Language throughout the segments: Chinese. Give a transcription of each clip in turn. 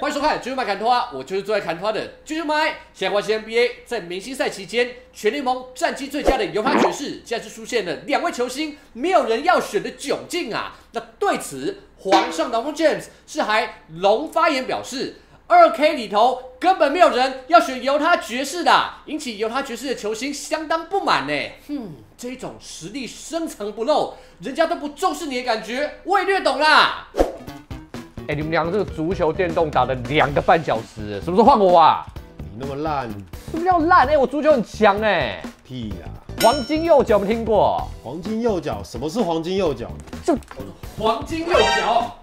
欢迎收看《啾啾麦砍拖》，我就是最爱砍拖的啾啾麦。现在关心 NBA，在明星赛期间，全联盟战绩最佳的犹他爵士，竟然是出现了两位球星没有人要选的窘境啊！那对此，皇上的 James 是还龙发言表示，二 K 里头根本没有人要选犹他爵士的，引起犹他爵士的球星相当不满呢。哼，这种实力深藏不露，人家都不重视你的感觉，我也略懂啦。哎，你们两个这个足球电动打了两个半小时，什么时候换我啊？你那么烂，什么叫烂？哎，我足球很强哎。屁呀！黄金右脚没听过？黄金右脚？什么是黄金右脚？就黄金右脚。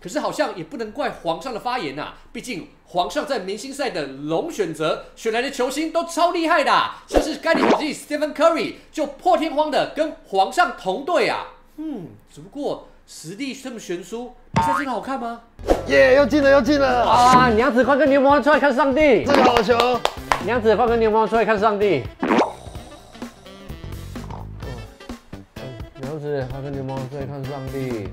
可是好像也不能怪皇上的发言呐，毕竟皇上在明星赛的龙选择选来的球星都超厉害的，像是该年球星 Stephen Curry 就破天荒的跟皇上同队啊。嗯，只不过。实力这么悬殊，比赛真的好看吗？耶，又进了，又进了！啊，娘子快跟牛魔王出来看上帝！这个好球！娘子快跟牛魔王出来看上帝！娘子快跟牛魔王出来看上帝！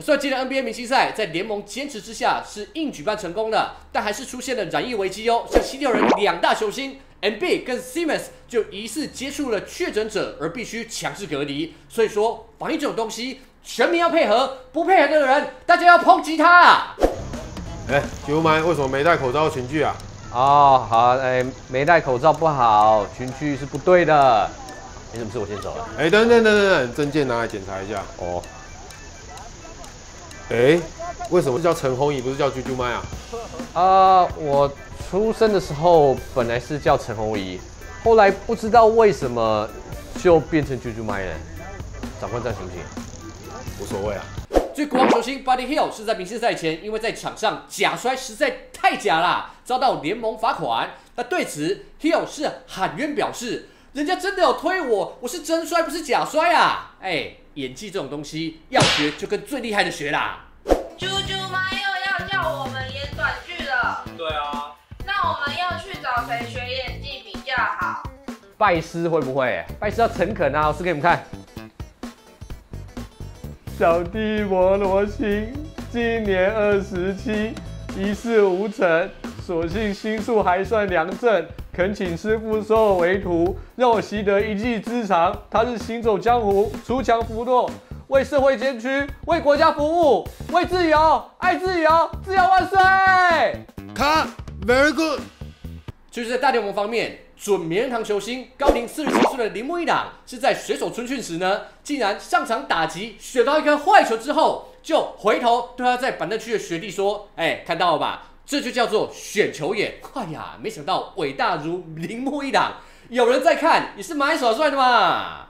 虽然今年 NBA 明星赛在联盟坚持之下是硬举办成功的，但还是出现了染疫危机哦。像七六人两大球星 NB 跟 Simmons 就疑似接触了确诊者，而必须强制隔离。所以说，防疫这种东西。全民要配合，不配合这个人，大家要抨击他。哎，九麦为什么没戴口罩群聚啊？哦，好，哎，没戴口罩不好，群聚是不对的。没什么事？我先走了。哎，等等等等等，证件拿来检查一下。哦。哎，为什么叫陈红怡，不是叫啾啾麦啊？啊，我出生的时候本来是叫陈红怡，后来不知道为什么就变成啾啾麦了。长官这样行不行？无所谓啊。最国王球星 Buddy Hill 是在明星赛前，因为在场上假摔实在太假啦，遭到联盟罚款。那对此，Hill 是喊冤表示，人家真的有推我，我是真摔不是假摔啊！哎，演技这种东西要学就跟最厉害的学啦。猪猪妈又要叫我们演短剧了。对啊。那我们要去找谁学演技比较好？拜师会不会？拜师要诚恳啊！老师给你们看。小弟摩罗星，今年二十七，一事无成，所幸心术还算良正，恳请师傅收我为徒，让我习得一技之长。他是行走江湖，锄强扶弱，为社会捐躯，为国家服务，为自由，爱自由，自由万岁！卡，very good。就是在大联盟方面。准名人堂球星高龄四十七岁的铃木一朗是在水手春训时呢，竟然上场打击选到一颗坏球之后，就回头对他在板凳区的学弟说：“哎，看到了吧？这就叫做选球眼。”哎呀，没想到伟大如铃木一朗，有人在看也是蛮耍帅的嘛！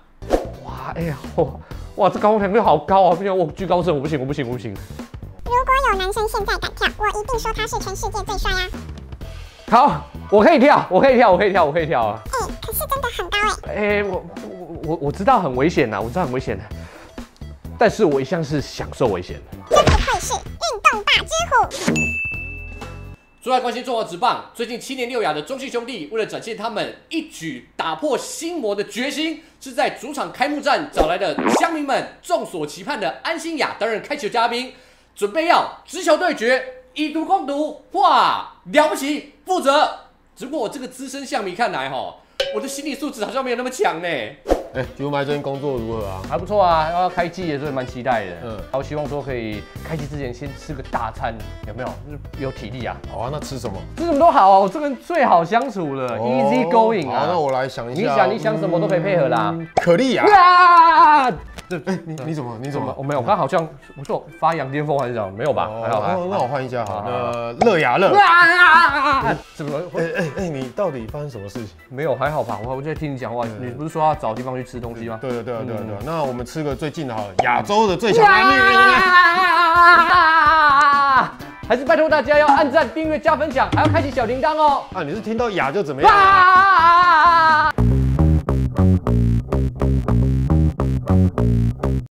哇，哎呀，哇，哇，这高空弹跳好高啊！不行，我居高症，我不行，我不行，我不行。如果有男生现在敢跳，我一定说他是全世界最帅啊！好，我可以跳，我可以跳，我可以跳，我可以跳啊！哎，可是真的很高哎！哎，我我我我知道很危险呐，我知道很危险的，但是我一向是享受危险的。真不愧是运动大之虎。最爱关心中华职棒，最近七年六亚的中信兄弟，为了展现他们一举打破心魔的决心，是在主场开幕战找来的乡民们众所期盼的安心亚担任开球嘉宾，准备要直球对决。以毒攻毒，哇，了不起！负责。只不过我这个资深象迷看来，哈，我的心理素质好像没有那么强呢。哎，九麦最近工作如何啊？还不错啊，要开机也是蛮期待的。嗯，我希望说可以开机之前先吃个大餐，有没有？有体力啊。好啊，那吃什么？吃什么都好啊，我这个人最好相处了，easy going 啊。好，那我来想一下。你想，你想什么都可以配合啦。可丽啊。啊！对，哎，你你怎么？你怎么？我没有，我刚好像不错，发扬巅峰还是这样？没有吧？还好，那我换一下好。呃，乐雅乐。怎么？哎哎哎，你到底发生什么事情？没有，还好吧？我我在听你讲话，你不是说要找地方去？吃东西吗？对对对对对，那我们吃个最近的好，亚洲的最强拉面。还是拜托大家要按赞、订阅、加分享，还要开启小铃铛哦。啊，你是听到雅就怎么样？